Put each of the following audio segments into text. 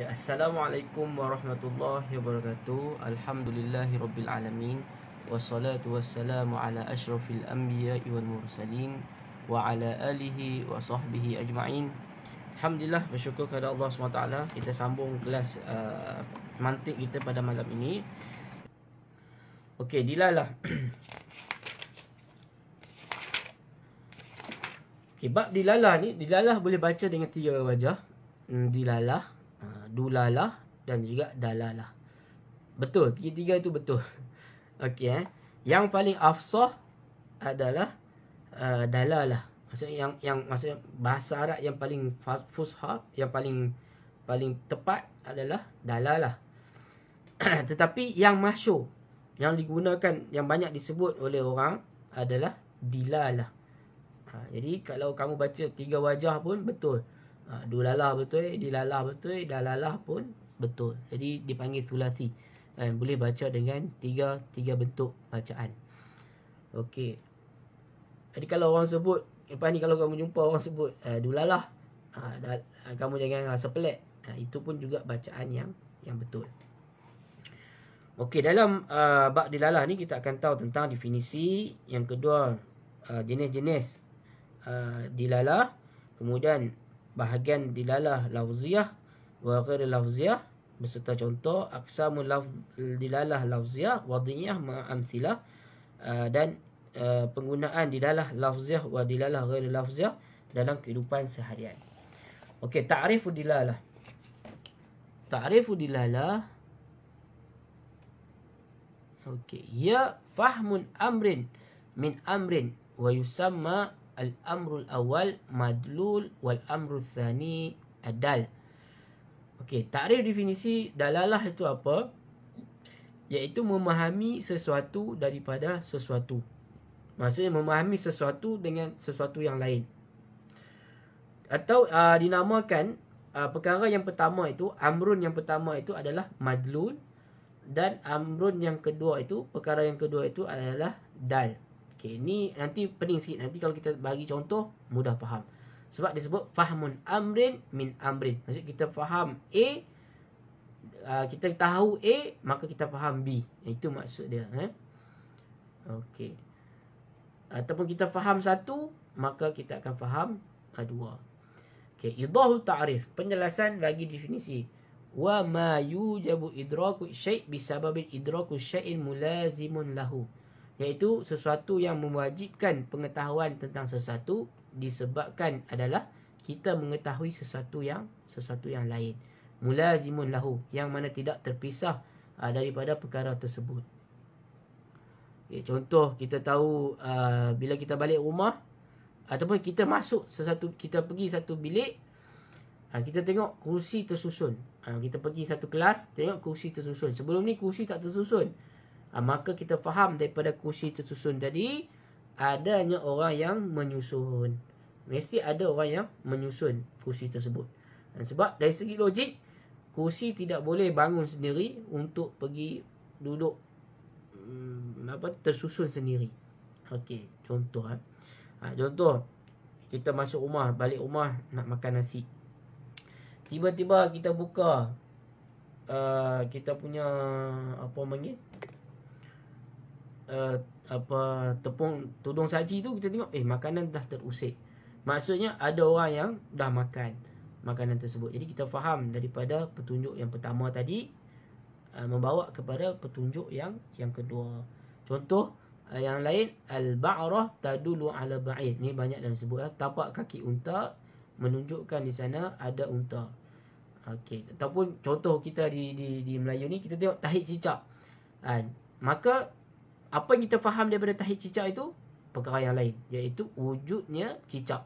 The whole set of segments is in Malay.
Ya, Assalamualaikum warahmatullahi wabarakatuh. Alhamdulillahirabbil alamin. Wassalatu wassalamu ala asyrafil anbiya'i wal mursalin wa ala alihi wa sahbihi ajma'in. Alhamdulillah bersyukur kepada Allah SWT Kita sambung kelas uh, mantik kita pada malam ini Okey, dilalah Okey, bab dilalah ni Dilalah boleh baca dengan tiga wajah hmm, Dilalah uh, Dulalah Dan juga dalalah. Betul, tiga-tiga itu betul. Okey eh. Yang paling afsah adalah uh, dalalah. Maksudnya yang yang maksudnya bahasa Arab yang paling fusha yang paling paling tepat adalah dalalah. Tetapi yang masyhur yang digunakan yang banyak disebut oleh orang adalah dilalah. Ha, jadi kalau kamu baca tiga wajah pun betul ha, dulalah betul dilalah betul dalalah pun betul. Jadi dipanggil sulasi. Ha, boleh baca dengan tiga tiga bentuk bacaan. Okey. Jadi kalau orang sebut Lepas ni kalau kamu jumpa orang sebut uh, Dulalah uh, dah, uh, Kamu jangan rasa pelik. Uh, Itu pun juga bacaan yang yang betul. Okey dalam uh, bab dilalah ni kita akan tahu tentang definisi Yang kedua uh, jenis-jenis uh, dilalah Kemudian bahagian dilalah lafziah Wa ghair lafziah Beserta contoh Aksamul laf, dilalah lafziah Wadiyah ma'amsilah uh, Dan Uh, penggunaan dilalah lafziah wa dilalah ghairi lafziah dalam kehidupan seharian. Okey, ta'rifu dilalah. Ta'rifu dilalah Okey, ya fahmun amrin min amrin wa yusamma al-amru al-awwal madlul wal amru tsani adal. Okey, ta'rif definisi dalalah itu apa? Iaitu memahami sesuatu daripada sesuatu. Maksudnya memahami sesuatu dengan sesuatu yang lain. Atau uh, dinamakan uh, perkara yang pertama itu, amrun yang pertama itu adalah madlul. Dan amrun yang kedua itu, perkara yang kedua itu adalah dal. Okay, ini nanti pening sikit. Nanti kalau kita bagi contoh, mudah faham. Sebab disebut fahmun amrin min amrin. Maksud kita faham A, uh, kita tahu A, maka kita faham B. Itu maksud dia. Eh? Okay ataupun kita faham satu maka kita akan faham uh, dua okey idahul ta'rif penjelasan bagi definisi wa ma yujabu idraku syai' bisababil idraku syai'in mulazimun lahu iaitu sesuatu yang mewajibkan pengetahuan tentang sesuatu disebabkan adalah kita mengetahui sesuatu yang sesuatu yang lain mulazimun lahu yang mana tidak terpisah uh, daripada perkara tersebut Okay, contoh kita tahu uh, bila kita balik rumah ataupun kita masuk sesuatu kita pergi satu bilik uh, kita tengok kursi tersusun. Uh, kita pergi satu kelas tengok kursi tersusun. Sebelum ni kursi tak tersusun. Uh, maka kita faham daripada kursi tersusun tadi adanya orang yang menyusun. Mesti ada orang yang menyusun kursi tersebut. Dan sebab dari segi logik kursi tidak boleh bangun sendiri untuk pergi duduk hmm, apa tersusun sendiri. Okey, contoh eh. Ha, contoh kita masuk rumah, balik rumah nak makan nasi. Tiba-tiba kita buka uh, kita punya apa panggil? Uh, apa tepung tudung saji tu kita tengok eh makanan dah terusik. Maksudnya ada orang yang dah makan makanan tersebut. Jadi kita faham daripada petunjuk yang pertama tadi uh, membawa kepada petunjuk yang yang kedua. Contoh uh, yang lain al-ba'rah tadulu ala ba'ir. Ni banyak dalam sebut uh, tapak kaki unta menunjukkan di sana ada unta. Okey, ataupun contoh kita di di di Melayu ni kita tengok tahid cicak. Uh, maka apa yang kita faham daripada tahid cicak itu perkara yang lain iaitu wujudnya cicak.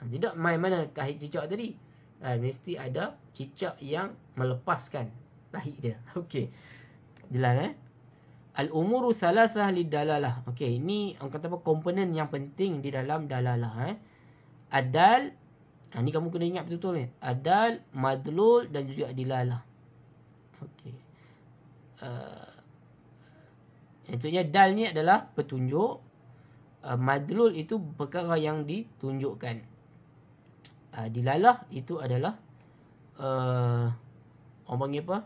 Ha, tidak main mana tahid cicak tadi. Ha, mesti ada cicak yang melepaskan lahir dia. Okey. Jelas eh? Al-umuru salasah lidalalah. Okey, ini orang kata apa komponen yang penting di dalam dalalah eh. Adal Ha, ni kamu kena ingat betul-betul ni. Adal, madlul dan juga dilalah. Okey. Uh, Maksudnya dal ni adalah petunjuk. Uh, madlul itu perkara yang ditunjukkan. Uh, dilalah itu adalah uh, Orang panggil apa?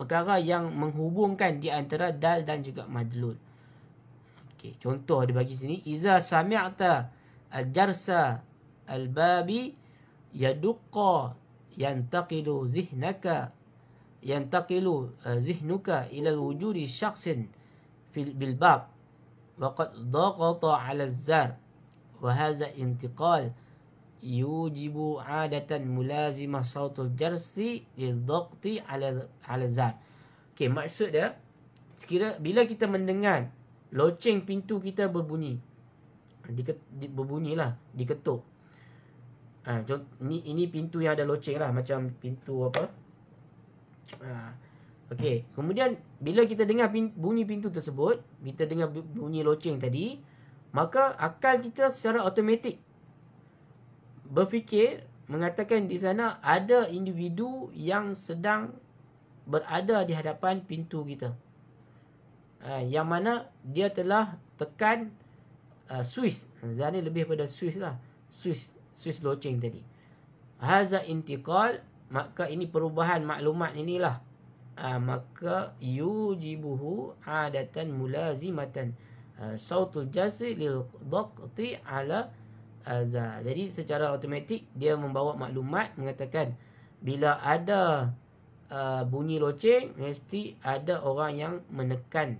Perkara yang menghubungkan di antara dal dan juga madlul. Okey, contoh dia bagi sini iza sami'ta al-jarsa al-babi yadqa yantaqilu zihnaka yantaqilu uh, zihnuka ila al-wujudi shakhsin fil bil bab waqad dhaqata 'ala az-zar wa hadha intiqal yujibu 'adatan mulazimah sautul jarsi lil dhaqti 'ala 'ala zar okey maksud dia sekira bila kita mendengar loceng pintu kita berbunyi. Diket, di, berbunyilah, diketuk. Ha, ini, ini pintu yang ada loceng lah. Macam pintu apa. Ha, okay. Kemudian, bila kita dengar bunyi pintu tersebut, kita dengar bunyi loceng tadi, maka akal kita secara automatik berfikir, mengatakan di sana ada individu yang sedang berada di hadapan pintu kita uh, yang mana dia telah tekan uh, Swiss. Zani lebih pada Swiss lah. Swiss Swiss loceng tadi. Haza intiqal maka ini perubahan maklumat inilah. Uh, maka yujibuhu adatan mulazimatan uh, sautul jasi lil dhaqti ala azza. Jadi secara automatik dia membawa maklumat mengatakan bila ada uh, bunyi loceng mesti ada orang yang menekan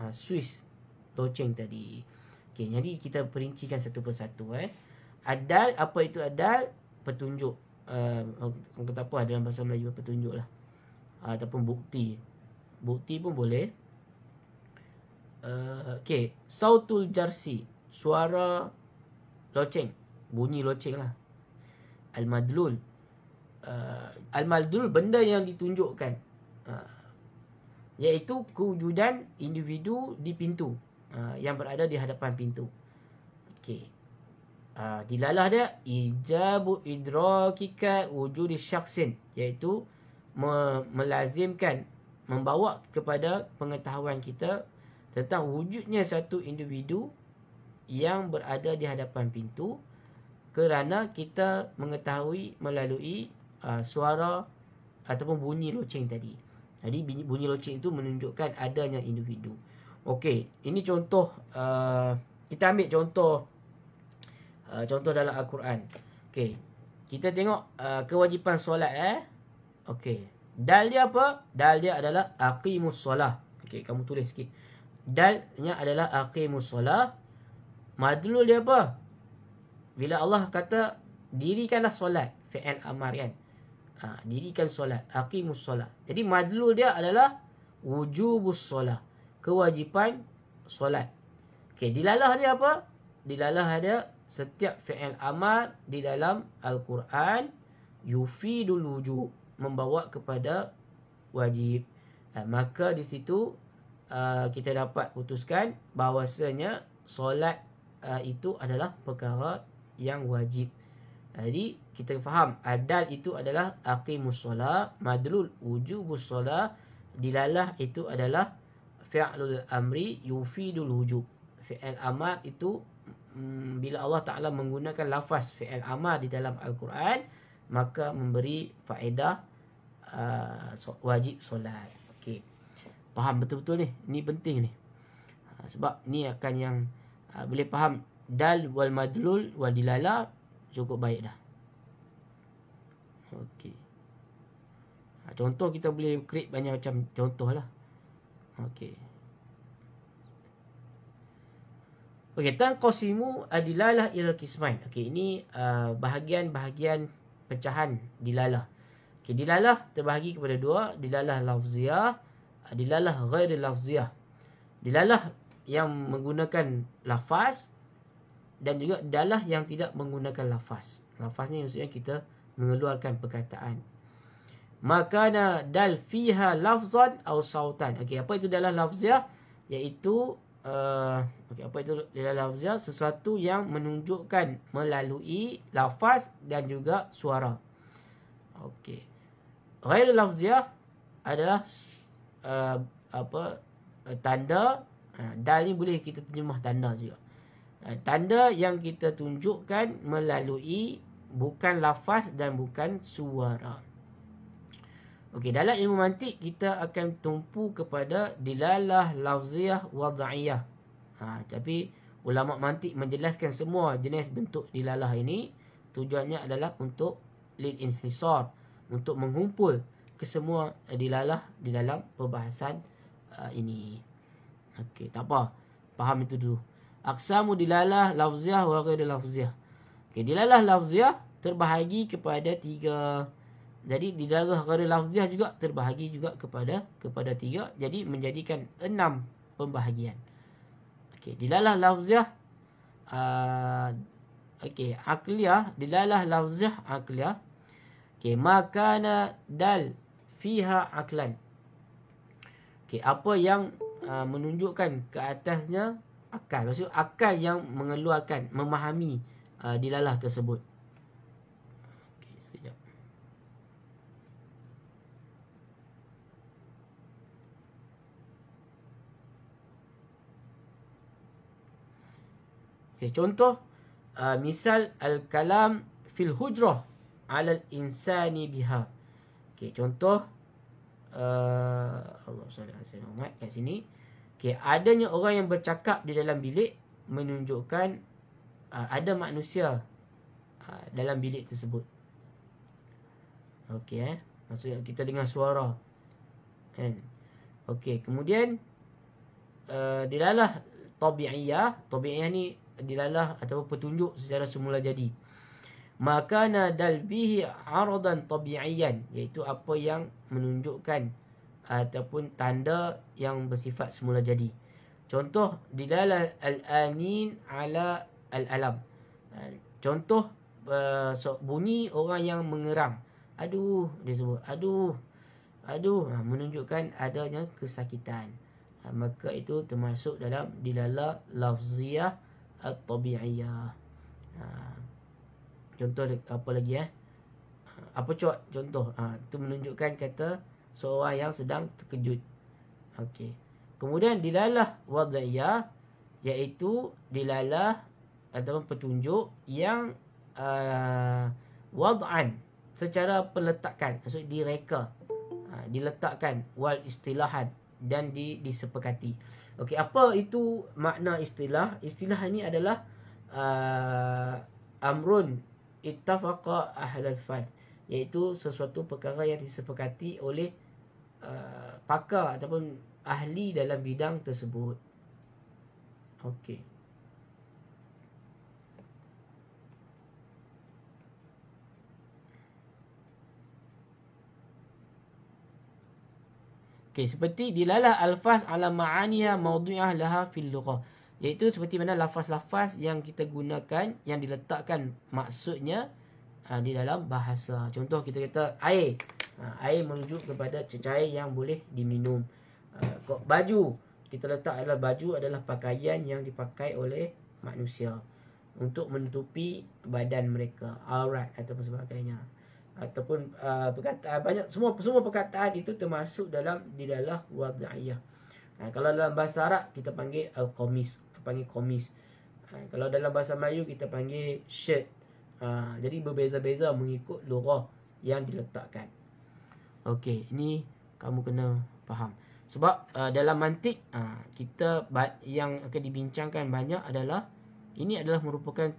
uh, Swiss loceng tadi. Okey, jadi kita perincikan satu persatu eh. Adal apa itu adal? Petunjuk. Uh, orang kata apa dalam bahasa Melayu petunjuk lah. Uh, ataupun bukti. Bukti pun boleh. Uh, Okey, sautul jarsi. Suara loceng. Bunyi loceng lah. Al-madlul. Uh, Al-madlul benda yang ditunjukkan. Uh, iaitu kewujudan individu di pintu uh, yang berada di hadapan pintu. Okey. Uh, dilalah dia ijabu idrakika wujudi syakhsin iaitu me- melazimkan membawa kepada pengetahuan kita tentang wujudnya satu individu yang berada di hadapan pintu kerana kita mengetahui melalui uh, suara ataupun bunyi loceng tadi. Jadi bunyi, bunyi loceng itu menunjukkan adanya individu. Okey, ini contoh uh, kita ambil contoh uh, contoh dalam al-Quran. Okey. Kita tengok uh, kewajipan solat eh. Okey. Dal dia apa? Dal dia adalah aqimus solah. Okey, kamu tulis sikit. Dalnya adalah aqimus solah. Madlul dia apa? Bila Allah kata dirikanlah solat, fi'il amar kan? ha, dirikan solat aqimus solat jadi madlul dia adalah wujubus solat kewajipan solat okey dilalah dia apa dilalah dia setiap fi'il amal di dalam al-Quran yufidul wujub membawa kepada wajib ha, maka di situ uh, kita dapat putuskan bahawasanya solat uh, itu adalah perkara yang wajib jadi kita faham adal itu adalah aqimus solat, madlul wujubus solat, dilalah itu adalah fi'lul amri yufidul wujub. Fi'il amar itu mm, bila Allah Taala menggunakan lafaz fi'il amar di dalam al-Quran maka memberi faedah uh, wajib solat. Okey. Faham betul-betul ni? Ni penting ni. Uh, sebab ni akan yang uh, boleh faham dal wal madlul wal dilalah cukup baik dah. Okey. Ha, contoh kita boleh create banyak macam contoh lah. Okey. Okey, tan qasimu adilalah ila kismain. Okey, ini uh, bahagian-bahagian pecahan dilalah. Okey, dilalah terbahagi kepada dua, dilalah lafziah, dilalah ghairi lafziah. Dilalah yang menggunakan lafaz dan juga dalah yang tidak menggunakan lafaz. Lafaz ni maksudnya kita mengeluarkan perkataan. Makana dal fiha lafzan atau sautan. Okey, apa itu dalam lafziah? Iaitu uh, okey, apa itu dalam lafziah? Sesuatu yang menunjukkan melalui lafaz dan juga suara. Okey. Ghair lafziah adalah uh, apa tanda uh, dal ni boleh kita terjemah tanda juga. Eh, tanda yang kita tunjukkan melalui bukan lafaz dan bukan suara. Okey, dalam ilmu mantik kita akan tumpu kepada dilalah lafziah wad'iyah. Ha, tapi ulama mantik menjelaskan semua jenis bentuk dilalah ini tujuannya adalah untuk lil inhisar, untuk mengumpul kesemua dilalah di dalam perbahasan uh, ini. Okey, tak apa. Faham itu dulu. Aqsamu dilalah lafziah wa ghairu lafziah. Okey, dilalah lafziah terbahagi kepada tiga jadi di dalam ghairu lafziah juga terbahagi juga kepada kepada tiga. Jadi menjadikan enam pembahagian. Okey, dilalah lafziah uh, okey, akliyah, dilalah lafziah akliyah. Okey, makana dal fiha aklan. Okey, apa yang uh, menunjukkan ke atasnya akal. Maksud akal yang mengeluarkan, memahami uh, dilalah tersebut. Okay, contoh uh, misal al-kalam fil hujrah ala al-insani biha. Okay, contoh uh, Allah SWT Muhammad kat sini. Okay, adanya orang yang bercakap di dalam bilik menunjukkan uh, ada manusia uh, dalam bilik tersebut. Okey eh. Maksudnya kita dengar suara. Kan? Okey, kemudian uh, dilalah tabi'iyah. Tabi'iyah ni dilalah atau petunjuk secara semula jadi. Maka nadal bihi aradan tabi'iyan iaitu apa yang menunjukkan ataupun tanda yang bersifat semula jadi. Contoh dilalah al-anin ala al-alam. Contoh uh, bunyi orang yang mengeram. Aduh dia sebut aduh. Aduh ha, menunjukkan adanya kesakitan. Ha, maka itu termasuk dalam dilalah lafziyah at-tabi'iyah. Ha. Contoh apa lagi eh? Apa cok contoh? Ha, itu menunjukkan kata seorang yang sedang terkejut. Okey. Kemudian dilalah wad'iyah iaitu dilalah ataupun petunjuk yang uh, wad'an secara peletakan maksud direka ha, diletakkan wal istilahan dan di disepakati. Okey, apa itu makna istilah? Istilah ini adalah uh, amrun ittafaqa ahlul fan, iaitu sesuatu perkara yang disepakati oleh uh, pakar ataupun ahli dalam bidang tersebut. Okey. Okey, seperti dilalah alfaz ala ma'aniha mawdu'ah laha fil lughah. Iaitu seperti mana lafaz-lafaz yang kita gunakan yang diletakkan maksudnya uh, di dalam bahasa. Contoh kita kata air. Uh, air merujuk kepada cecair yang boleh diminum. Uh, baju. Kita letak adalah baju adalah pakaian yang dipakai oleh manusia untuk menutupi badan mereka, aurat ataupun sebagainya ataupun uh, perkataan banyak semua semua perkataan itu termasuk dalam di dalam wad'iyah. Ha, kalau dalam bahasa Arab kita panggil al-qamis, panggil qamis. Ha, kalau dalam bahasa Melayu kita panggil shirt. Ha, jadi berbeza-beza mengikut lurah yang diletakkan. Okey, ini kamu kena faham. Sebab uh, dalam mantik uh, kita yang akan dibincangkan banyak adalah ini adalah merupakan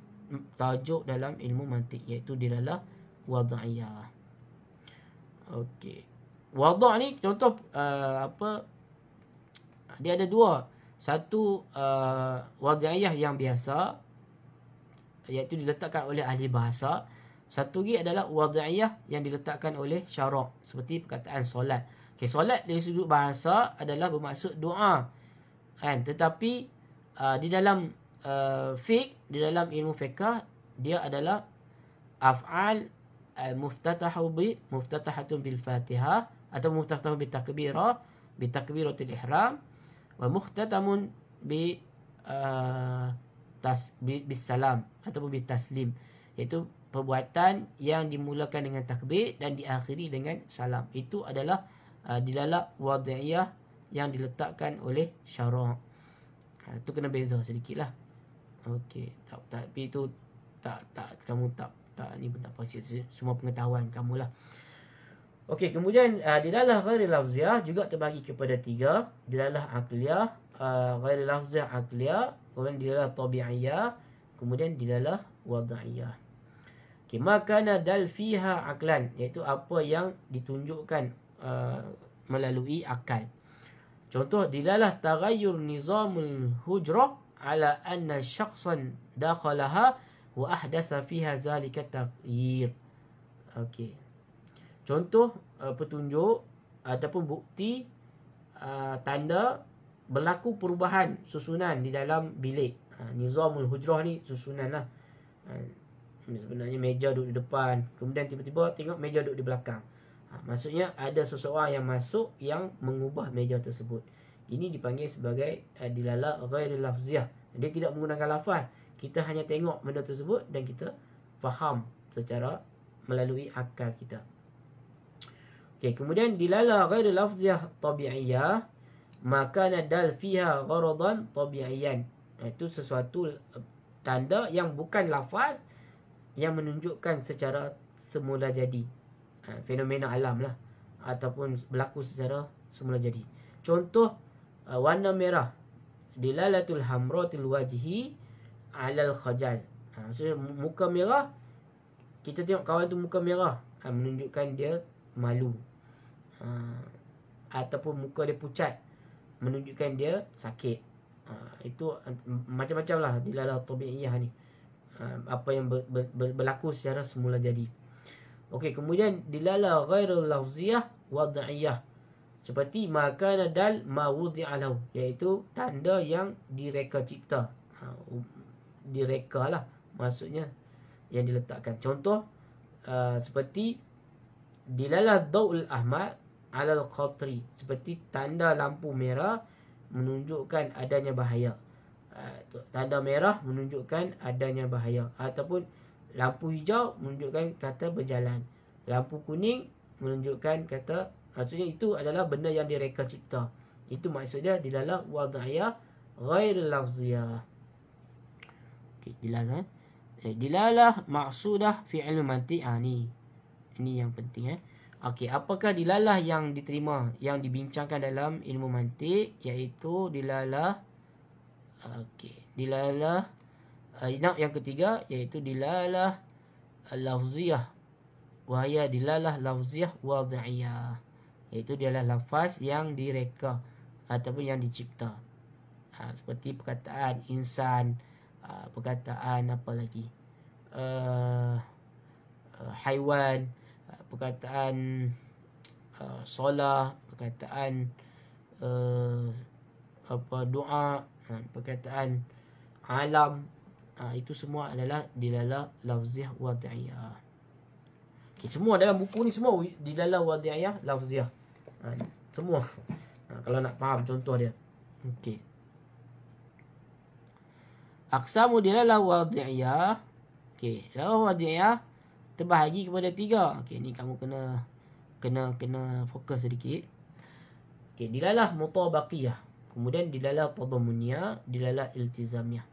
tajuk dalam ilmu mantik iaitu di dalam wad'iyah. Okey. Wad' ni contoh uh, apa dia ada dua. Satu uh, wad'iyah yang biasa iaitu diletakkan oleh ahli bahasa. Satu lagi adalah wad'iyah yang diletakkan oleh syarak seperti perkataan solat. Okey, solat dari sudut bahasa adalah bermaksud doa. Kan? Tetapi uh, di dalam uh, fiqh, di dalam ilmu fiqh dia adalah af'al muftatahu bi muftatahatun bil Fatihah atau muftatahu bi takbirah bi takbiratul ihram wa muhtatamun bi uh, tas bi, salam ataupun bi taslim. Iaitu perbuatan yang dimulakan dengan takbir dan diakhiri dengan salam. Itu adalah uh, dilalak wad'iyah yang diletakkan oleh syarak itu kena beza sedikit lah okey tak, tapi itu tak tak kamu tak tak ni pun tak apa semua pengetahuan kamu lah Okey, kemudian uh, dilalah ghairi lafziah juga terbagi kepada tiga. Dilalah akliyah, uh, ghairi lafziah akliyah, kemudian dilalah tabi'iyah, kemudian dilalah wada'iyah. Okey, maka dal fiha aklan, iaitu apa yang ditunjukkan uh, melalui akal. Contoh dilalah taghayyur nizamul hujrah ala anna syakhsan dakhalaha wa ahdatha fiha zalika taghyir. Okey. Contoh uh, petunjuk ataupun bukti uh, tanda berlaku perubahan susunan di dalam bilik. Uh, nizamul hujrah ni susunan lah. Uh, sebenarnya meja duduk di depan. Kemudian tiba-tiba tengok meja duduk di belakang. Uh, maksudnya ada seseorang yang masuk yang mengubah meja tersebut. Ini dipanggil sebagai uh, dilala ghairi lafziah. Dia tidak menggunakan lafaz. Kita hanya tengok benda tersebut dan kita faham secara melalui akal kita. Okey, kemudian dilala ghairi lafziyah tabi'iyah maka nadal fiha gharadan tabi'iyan. Itu sesuatu eh, tanda yang bukan lafaz yang menunjukkan secara semula jadi. Ha, fenomena alam lah. Ataupun berlaku secara semula jadi. Contoh uh, warna merah. Dilalatul hamratil wajhi alal khajal. Ha, maksudnya muka merah. Kita tengok kawan tu muka merah. Ha, menunjukkan dia malu ha, ataupun muka dia pucat menunjukkan dia sakit ha, itu macam-macam lah di dalam tabi'iyah ni ha, apa yang ber, ber, ber, berlaku secara semula jadi Okey, kemudian dilala ghairul lafziyah wad'iyah seperti makana dal ma wudi'alahu iaitu tanda yang direka cipta ha, direka lah maksudnya yang diletakkan. Contoh uh, seperti dilala daul ahmad alal qatri. Seperti tanda lampu merah menunjukkan adanya bahaya. Uh, tanda merah menunjukkan adanya bahaya. Ataupun lampu hijau menunjukkan kata berjalan. Lampu kuning menunjukkan kata maksudnya itu adalah benda yang direka cipta. Itu maksudnya di dalam wada'iyah ghair lafziyah okey jelas kan eh, dilalah maksudah fi ilmu mantiq ah ni. Ini yang penting eh. Okey, apakah dilalah yang diterima yang dibincangkan dalam ilmu mantik iaitu dilalah okey, dilalah uh, yang ketiga iaitu dilalah lafziyah. Wahaya dilalah lafziyah wad'iyah. Iaitu dilalah lafaz yang direka ataupun yang dicipta. Ha, seperti perkataan insan uh, perkataan apa lagi uh, uh, haiwan perkataan uh, solah, perkataan uh, apa doa, uh, perkataan alam, uh, itu semua adalah dilala lafziah wad'iyah. Okay, semua dalam buku ni semua dilala wad'iyah lafziah. Uh, semua. Uh, kalau nak faham contoh dia. Okey. Aksamu dilala wad'iyah. Okey, dilala wad'iyah terbahagi kepada tiga. Okey, ni kamu kena kena kena fokus sedikit. Okey, dilalah mutabaqiyah. Kemudian dilalah tadamuniyah, dilalah iltizamiyah.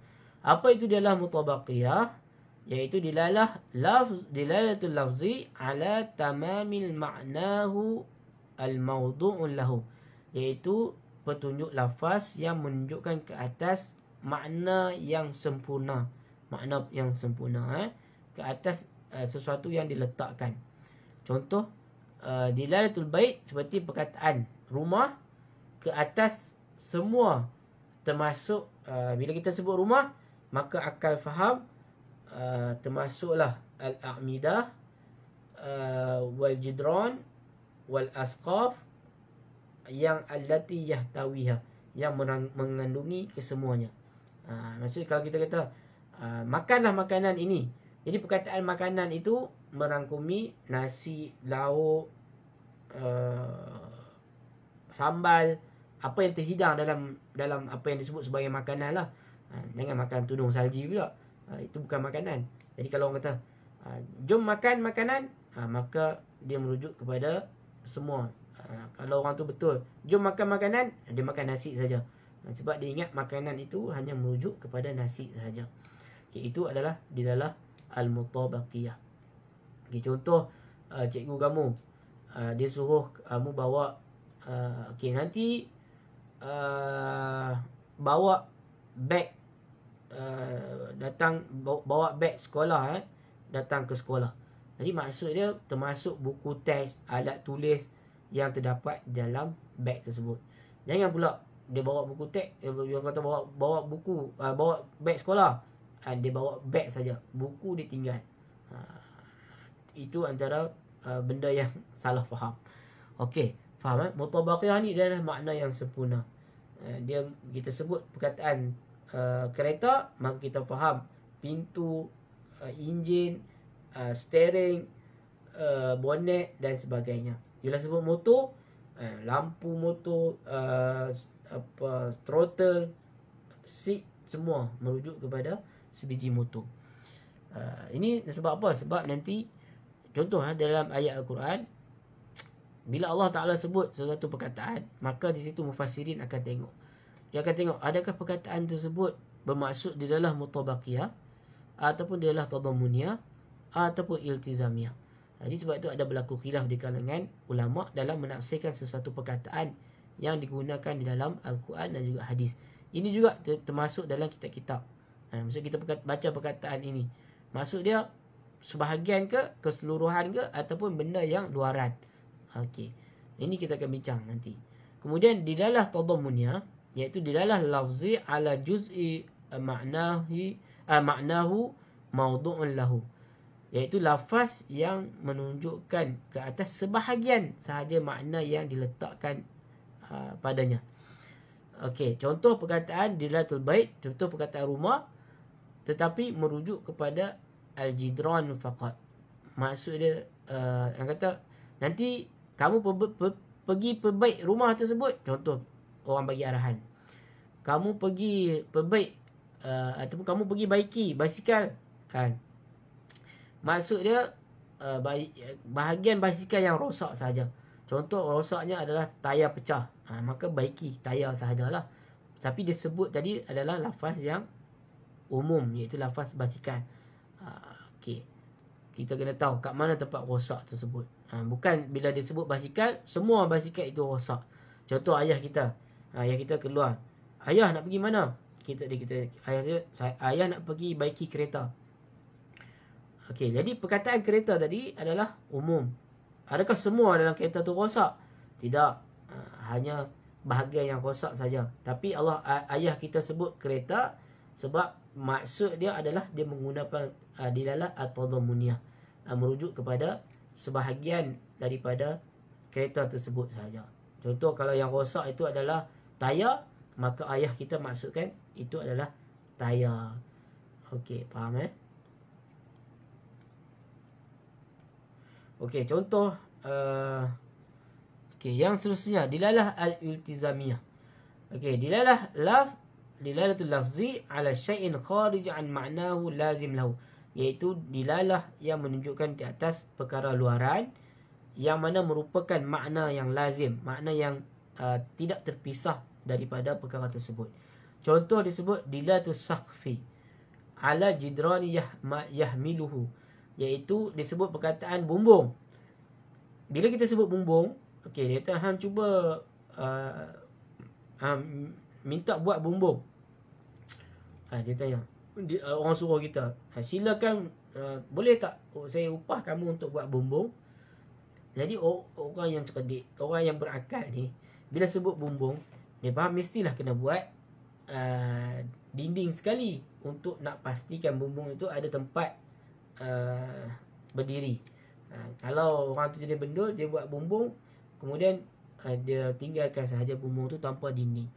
Apa itu dilalah mutabaqiyah? Iaitu dilalah lafz dilalatul lafzi ala tamamil ma'nahu al-mawdu'un lahu. Iaitu petunjuk lafaz yang menunjukkan ke atas makna yang sempurna. Makna yang sempurna eh? ke atas uh, sesuatu yang diletakkan. Contoh uh, di Lailatul Bait seperti perkataan rumah ke atas semua termasuk uh, bila kita sebut rumah maka akal faham uh, termasuklah al-a'midah uh, wal jidran wal asqaf yang allati yahtawiha yang mengandungi kesemuanya. Uh, maksudnya kalau kita kata uh, makanlah makanan ini jadi perkataan makanan itu merangkumi nasi, lauk, uh, sambal, apa yang terhidang dalam dalam apa yang disebut sebagai makanan lah. Uh, jangan makan tudung salji pula. Uh, itu bukan makanan. Jadi kalau orang kata, uh, jom makan makanan, uh, maka dia merujuk kepada semua. Uh, kalau orang tu betul, jom makan makanan, dia makan nasi saja. Sebab dia ingat makanan itu hanya merujuk kepada nasi saja. Okay, itu adalah di dalam al-mutabaqiyah. Okay, contoh uh, cikgu kamu uh, dia suruh kamu bawa uh, okey nanti uh, bawa beg uh, datang bawa beg sekolah eh datang ke sekolah. Jadi maksud dia termasuk buku teks, alat tulis yang terdapat dalam beg tersebut. Jangan pula dia bawa buku teks, dia kata bawa bawa buku, uh, bawa beg sekolah. Uh, dia bawa beg saja. Buku dia tinggal. Uh, itu antara uh, benda yang salah faham. Okey, faham eh? Mutabaqiyah ni adalah makna yang sempurna. Uh, dia kita sebut perkataan uh, kereta, maka kita faham pintu, uh, enjin, uh, steering, uh, bonnet dan sebagainya. Bila sebut motor, uh, lampu motor, uh, apa throttle, seat semua merujuk kepada sebiji motor. Uh, ini sebab apa? Sebab nanti contoh uh, dalam ayat Al-Quran bila Allah Taala sebut sesuatu perkataan, maka di situ mufassirin akan tengok. Dia akan tengok adakah perkataan tersebut bermaksud di dalam mutabaqiyah ataupun di dalam tadamuniyah ataupun iltizamiyah. Jadi sebab itu ada berlaku khilaf di kalangan ulama dalam menafsirkan sesuatu perkataan yang digunakan di dalam Al-Quran dan juga hadis. Ini juga termasuk dalam kitab-kitab. Ha, maksud kita baca perkataan ini. Maksud dia sebahagian ke, keseluruhan ke ataupun benda yang luaran. Okey. Ini kita akan bincang nanti. Kemudian di dalam tadamunnya iaitu di dalam lafzi ala juz'i ma'nahi uh, ma'nahu mawdu'un lahu iaitu lafaz yang menunjukkan ke atas sebahagian sahaja makna yang diletakkan uh, padanya. Okey, contoh perkataan dilatul bait, contoh perkataan rumah tetapi merujuk kepada al-jidran faqat. Maksud dia uh, yang kata nanti kamu pe- pe- pergi perbaik rumah tersebut, contoh orang bagi arahan. Kamu pergi perbaik uh, ataupun kamu pergi baiki basikal kan Maksud dia uh, bahagian basikal yang rosak saja. Contoh rosaknya adalah tayar pecah. Ha, maka baiki tayar sahajalah. Tapi disebut tadi adalah lafaz yang umum iaitu lafaz basikal. Ha, okey. Kita kena tahu kat mana tempat rosak tersebut. Ha, bukan bila disebut basikal, semua basikal itu rosak. Contoh ayah kita. Ha, ayah kita keluar. Ayah nak pergi mana? Kita kita ayah dia ayah nak pergi baiki kereta. Okey, jadi perkataan kereta tadi adalah umum. Adakah semua dalam kereta tu rosak? Tidak. Uh, hanya bahagian yang rosak saja. Tapi Allah ayah kita sebut kereta sebab maksud dia adalah dia menggunakan uh, dilalah atau. Uh, merujuk kepada sebahagian daripada kereta tersebut saja. Contoh kalau yang rosak itu adalah tayar, maka ayah kita maksudkan itu adalah tayar. Okey, faham eh? Okey, contoh uh, okey, yang seterusnya dilalah al-iltizamiyah. Okey, dilalah laf dilalatul lafzi ala syai'in kharij an ma'nahu lazim lahu. Iaitu dilalah yang menunjukkan di atas perkara luaran yang mana merupakan makna yang lazim, makna yang uh, tidak terpisah daripada perkara tersebut. Contoh disebut dilatul saqfi ala jidrani yah, yahmiluhu iaitu disebut perkataan bumbung. Bila kita sebut bumbung, okey dia kata hang cuba uh, uh, minta buat bumbung. Uh, dia tanya dia, uh, orang suruh kita, uh, silakan uh, boleh tak saya upah kamu untuk buat bumbung? Jadi oh, orang yang cerdik, orang yang berakal ni bila sebut bumbung, dia faham mestilah kena buat uh, dinding sekali untuk nak pastikan bumbung itu ada tempat uh, berdiri. Uh, kalau orang tu jadi bendul, dia buat bumbung, kemudian uh, dia tinggalkan sahaja bumbung tu tanpa dinding.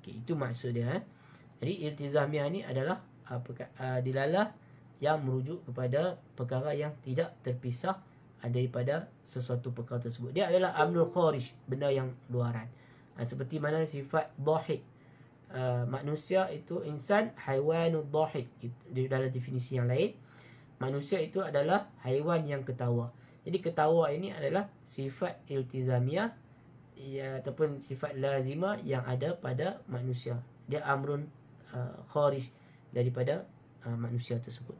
Okay, itu maksud dia. Eh. Jadi iltizamiah ni adalah uh, uh, dilalah yang merujuk kepada perkara yang tidak terpisah daripada sesuatu perkara tersebut. Dia adalah amrul kharij, benda yang luaran. Uh, seperti mana sifat dhahik. Uh, manusia itu insan haiwanul dhahik di dalam definisi yang lain manusia itu adalah haiwan yang ketawa. Jadi ketawa ini adalah sifat iltizamiah ya, ataupun sifat lazima yang ada pada manusia. Dia amrun uh, kharij daripada uh, manusia tersebut.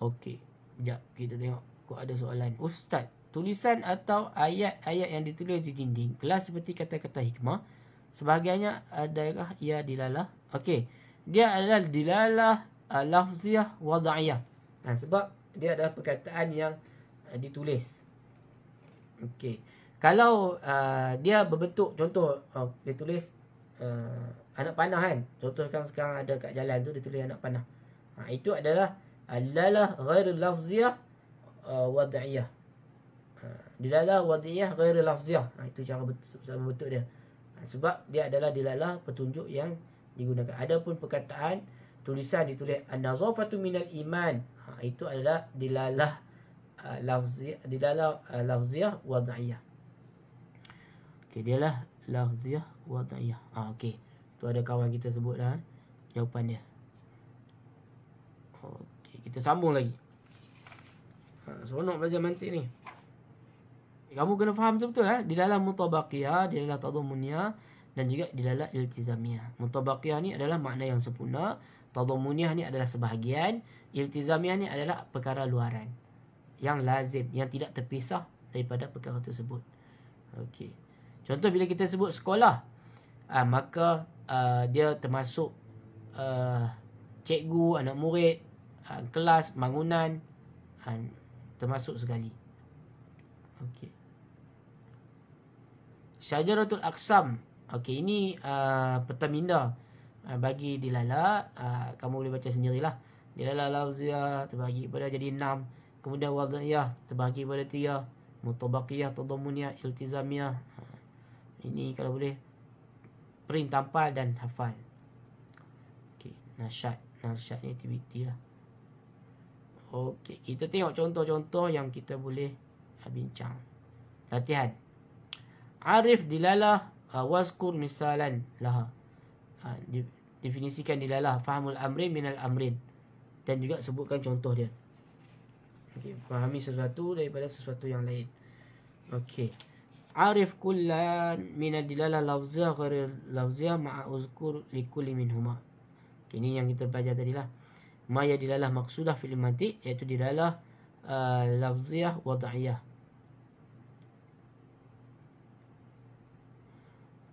Okey. Sekejap kita tengok kok ada soalan. Ustaz, tulisan atau ayat-ayat yang ditulis di dinding. Kelas seperti kata-kata hikmah. Sebahagiannya adalah ia dilalah. Okey. Dia adalah dilalah uh, lafziah wada'iyah. Nah, sebab dia adalah perkataan yang uh, ditulis. Okey. Kalau uh, dia berbentuk contoh uh, dia tulis uh, anak panah kan. Contoh sekarang ada kat jalan tu dia tulis anak panah. Ha, itu adalah dilalah ghairul lafziah uh, wada'iyah. Ha, dilalah wadiyah ghairi lafziyah. Ha, itu cara betul dia. Ha, sebab dia adalah dilalah petunjuk yang digunakan. Adapun perkataan tulisan ditulis an-nazafatu minal iman. Ha, itu adalah dilalah uh, lafziyah dilalah uh, lafziyah wadiyah. Okey, dialah lafziyah wadiyah. Ah ha, okey. Tu ada kawan kita sebut dah eh, jawapan dia. Okey, kita sambung lagi. Ha, seronok belajar mantik ni. Kamu kena faham betul-betul eh? Di dalam mutabaqiyah, di dalam tadamuniyah dan juga di dalam iltizamiyah. Mutabaqiyah ni adalah makna yang sempurna. Tadamuniyah ni adalah sebahagian. Iltizamiyah ni adalah perkara luaran. Yang lazim, yang tidak terpisah daripada perkara tersebut. Okey. Contoh bila kita sebut sekolah, uh, maka uh, dia termasuk uh, cikgu, anak murid, uh, kelas, bangunan, uh, termasuk sekali. Okey. Syajaratul Aqsam. Okey, ini uh, petaminda uh, bagi dilala. Uh, kamu boleh baca sendirilah. Dilala lafziyah terbagi kepada jadi enam. Kemudian wadiyah terbagi kepada tiga. Mutabaqiyah, tadamuniyah, iltizamiyah. Uh, ini kalau boleh print tampal dan hafal. Okey, nasyad. Nasyad ni aktiviti lah. Okey, kita tengok contoh-contoh yang kita boleh bincang. Latihan. Arif dilalah uh, waskur misalan laha. Uh, definisikan dilalah fahamul amrin minal amrin. Dan juga sebutkan contoh dia. Okay, fahami sesuatu daripada sesuatu yang lain. Okey. Arif kullan minal dilalah lafziyah ghair lafziyah ma'a uzkur likulli minhuma. Okay, ini yang kita belajar tadi lah. Maya dilalah maksudah fil mantik iaitu dilalah uh, lafziyah wada'iyah.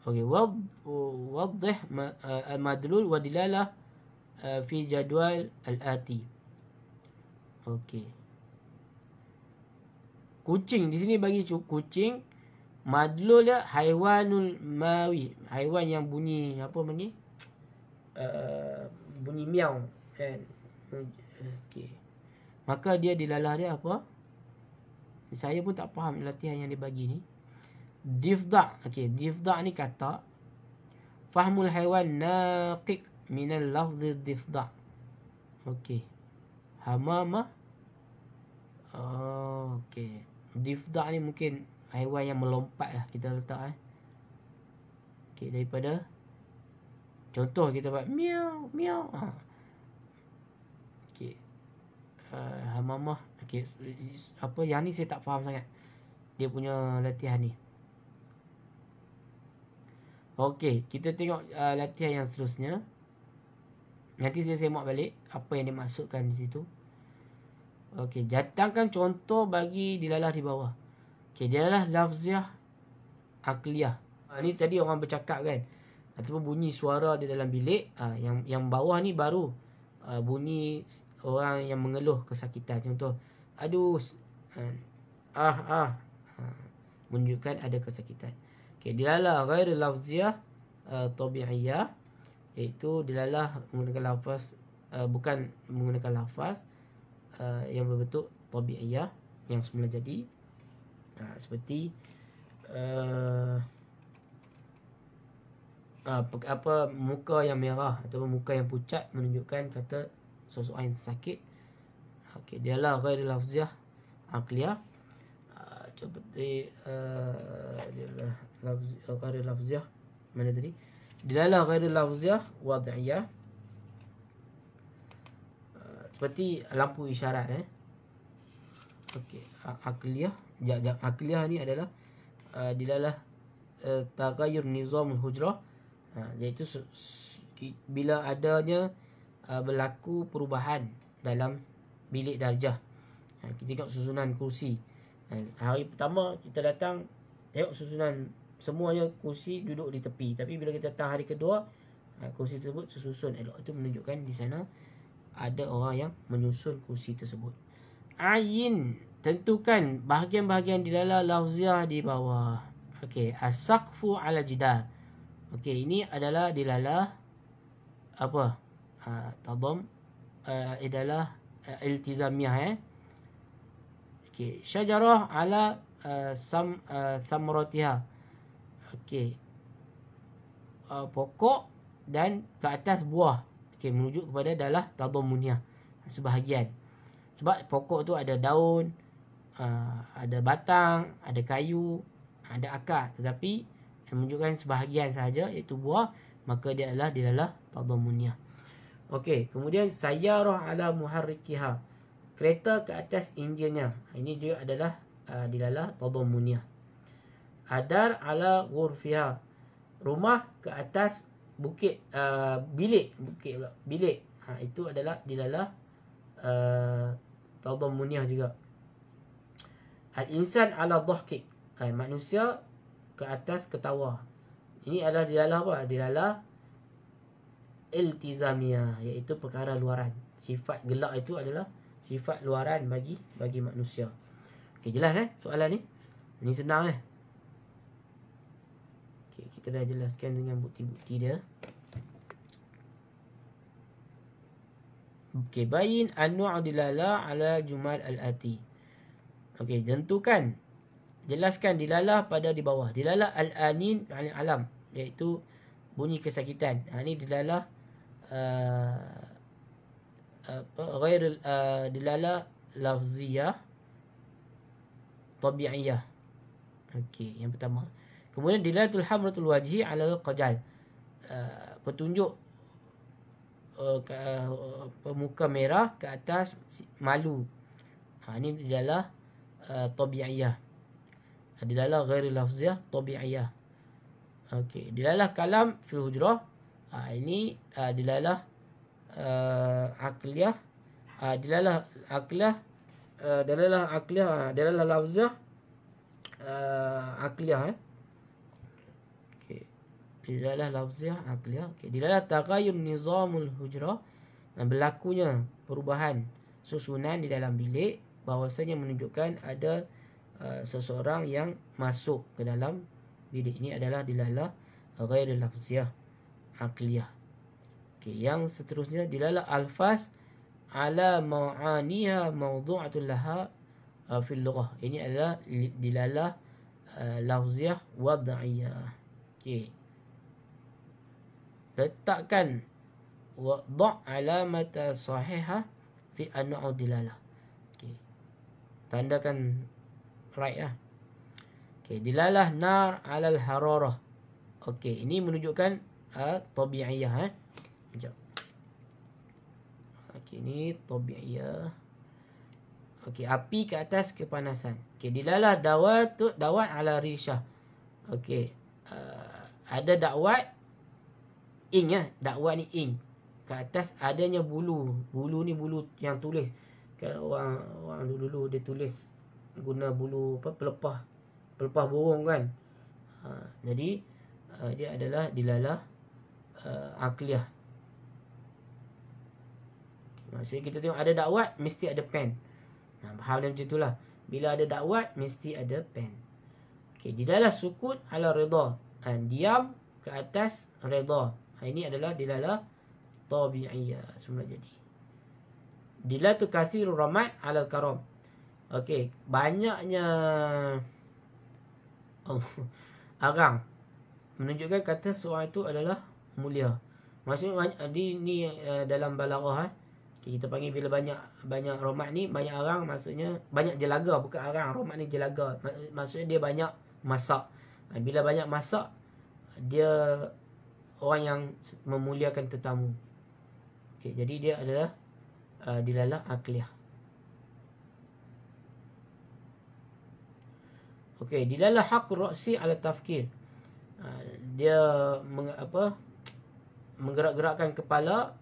Okey, wadih al-madlul wa dilalah fi jadual al-ati. Okey. Kucing di sini bagi kucing madlul ya haiwanul mawi, haiwan yang bunyi apa bunyi? Uh, bunyi miau kan. Okey. Maka dia dilalah dia apa? Saya pun tak faham latihan yang dibagi ni. Difda' Okey, difda' ni kata Fahmul haiwan naqiq minal lafzi difda' Okey. Hamama oh, Okey. Difda' ni mungkin haiwan yang melompat lah kita letak eh. Okey, daripada Contoh kita buat miau, miau ha. Okey. Uh, Hamamah Okey, apa yang ni saya tak faham sangat. Dia punya latihan ni Okey, kita tengok uh, latihan yang seterusnya. Nanti saya semak balik apa yang dimaksudkan di situ. Okey, datangkan contoh bagi dilalah di bawah. Okey, dilalah lafziah akliyah. Ha, ni tadi orang bercakap kan. Ataupun bunyi suara di dalam bilik. Ha, yang yang bawah ni baru uh, bunyi orang yang mengeluh kesakitan. Contoh, aduh, uh, ah, ah. Ha, menunjukkan ada kesakitan. Okay, dilalah ghair lafziyah uh, tabi'iyah iaitu dilalah menggunakan lafaz uh, bukan menggunakan lafaz uh, yang berbentuk tabi'iyah yang semula jadi. Uh, seperti uh, uh, apa muka yang merah atau muka yang pucat menunjukkan kata seseorang yang sakit. Okey dialah ghair lafziyah aqliyah. Seperti uh, lafz ghairi lafziyah. Mana tadi? Dilalah ghairi lafziyah wad'iyah. Uh, seperti lampu isyarat eh. Okey akliyah. Jap akliyah ni adalah uh, dilalah uh, tagayyur nizam hujrah. Uh, iaitu bila adanya uh, berlaku perubahan dalam bilik darjah. Uh, kita tengok susunan kursi. Hari pertama kita datang tengok susunan semuanya kursi duduk di tepi. Tapi bila kita datang hari kedua, ha, kursi tersebut susun elok. Itu menunjukkan di sana ada orang yang menyusun kursi tersebut. Ayin tentukan bahagian-bahagian di dalam lafziah di bawah. Okey, as-saqfu ala jidar. Okey, ini adalah dilala apa? Uh, tadam uh, adalah uh, iltizamiyah eh. Okey, syajarah ala uh, sam uh, samratiha. Okey. Uh, pokok dan ke atas buah. Okey, menuju kepada adalah tadamuniyah sebahagian. Sebab pokok tu ada daun, uh, ada batang, ada kayu, ada akar. Tetapi menunjukkan sebahagian sahaja iaitu buah, maka dia adalah dia adalah tadamuniyah. Okey, kemudian sayyarah ala muharrikiha kereta ke atas enjinnya. Ini dia adalah uh, dilalah tadamuniyah. Adar ala ghurfiha. Rumah ke atas bukit uh, bilik bukit pula bilik. Ha, itu adalah dilalah uh, tadamuniyah juga. Al insan ala dhahki. Ha, manusia ke atas ketawa. Ini adalah dilalah apa? Dilalah iltizamiyah iaitu perkara luaran. Sifat gelak itu adalah sifat luaran bagi bagi manusia. Okey jelas eh soalan ni? Ini senang eh. Okey kita dah jelaskan dengan bukti-bukti dia. Okey bayin an-nu' dilala ala jumal al-ati. Okey tentukan jelaskan dilala pada di bawah. Dilala al-anin alam iaitu bunyi kesakitan. Ha ni dilala uh, ghair uh, dilala lafziyah tabi'iyah okey yang pertama kemudian dilalatul hamratul wajhi ala qajal. Uh, petunjuk uh, ke, uh, pemuka merah ke atas malu. Ha ini dilalah uh, tabi'iyah. Dilalah ghair lafziyah tabi'iyah. Okey dilalah kalam fil hujrah. Ha ini uh, dilalah uh, akliyah. Uh, dilalah akliyah uh, dilalah akliyah uh, dilalah lafzah uh, akliyah eh dilalah lafzah akliyah okey dilalah taghayyur nizamul hujrah dan berlakunya perubahan susunan di dalam bilik bahawasanya menunjukkan ada uh, seseorang yang masuk ke dalam bilik ini adalah dilalah ghairul lafziyah akliyah Okey, yang seterusnya dilalah alfaz ala ma'aniha mawdu'atul laha uh, fil lughah. Ini adalah dilalah uh, lafziah wad'iyah. Okey. Letakkan wad' alamata sahihah fi an'u dilalah. Okey. Tandakan right lah. Okey, dilalah nar alal hararah. Okey, ini menunjukkan uh, tabi'iyah eh. Sekejap. Okey, ni tabi'iyah. Okey, api ke atas kepanasan. Okey, dilalah dawat dawat ala rishah. Okey. Uh, ada dakwat ing ya, dakwat ni ing. Ke atas adanya bulu. Bulu ni bulu yang tulis. Kalau orang orang dulu-dulu dia tulis guna bulu apa pelepah. Pelepah burung kan. Ha, jadi uh, dia adalah dilalah uh, akliyah. Maksudnya kita tengok ada dakwat mesti ada pen. Nah, hal dia macam itulah. Bila ada dakwat mesti ada pen. Okey, di dalam sukut ala redha. Dan diam ke atas redha. Ha, ini adalah dilalah tabi'iyah semula jadi. Dila tu kathiru ramat ala karam. Okey, banyaknya Allah arang menunjukkan kata seorang itu adalah mulia. Maksudnya di ni uh, dalam balaghah eh Okay, kita panggil bila banyak banyak romat ni banyak orang maksudnya banyak jelaga bukan orang romat ni jelaga maksudnya dia banyak masak bila banyak masak dia orang yang memuliakan tetamu okey jadi dia adalah uh, dilalah akliyah okey dilalah haq ra'si ala tafkir uh, dia meng, apa menggerak-gerakkan kepala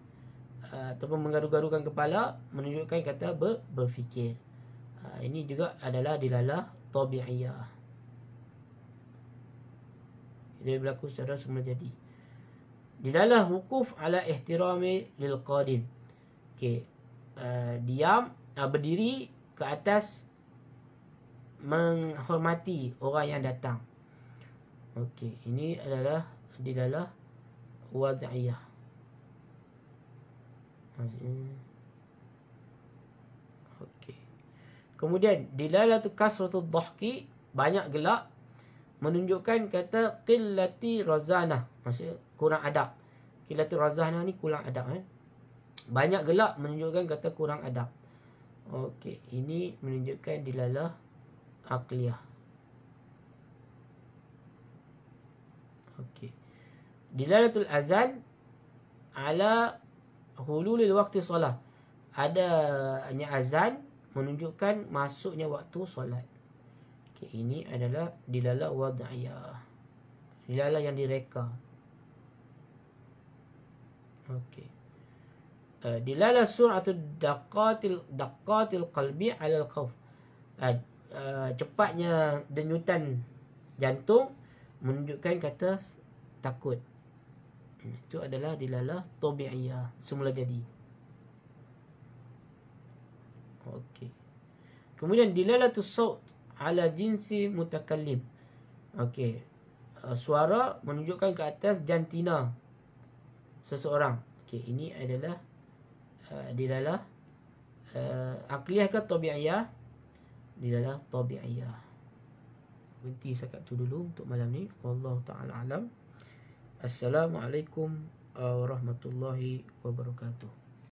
Uh, ataupun menggaru-garukan kepala menunjukkan kata ber, berfikir. Uh, ini juga adalah dilalah tabi'iyah. Dia berlaku secara semula jadi. Dilalah wukuf ala ihtirami lil qadim. Okey. Uh, diam, uh, berdiri ke atas menghormati orang yang datang. Okey, ini adalah dilalah wad'iyah. Okey. Kemudian dilalatu kasratu dhahki banyak gelak menunjukkan kata qillati razana maksud kurang adab. Qillati razana ni kurang adab eh. Banyak gelak menunjukkan kata kurang adab. Okey, ini menunjukkan dilalah aqliyah. Okey. Dilalatul azan ala hululil waktu solat. Ada hanya azan menunjukkan masuknya waktu solat. Okay, ini adalah dilalah wad'iyah. Dilalah yang direka. Okey. Uh, dilalah surah atau daqatil daqatil qalbi ala al-khawf. Uh, uh, cepatnya denyutan jantung menunjukkan kata takut. Itu adalah dilalah tabi'iyah. Semula jadi. Okey. Kemudian dilalah tu saut ala jinsi mutakallim. Okey. Uh, suara menunjukkan ke atas jantina seseorang. Okey, ini adalah uh, dilalah uh, akliyah ke tabi'iyah? Dilalah tabi'iyah. Berhenti sekat tu dulu untuk malam ni. Wallahu ta'ala alam. Assalamualaikum warahmatullahi wabarakatuh.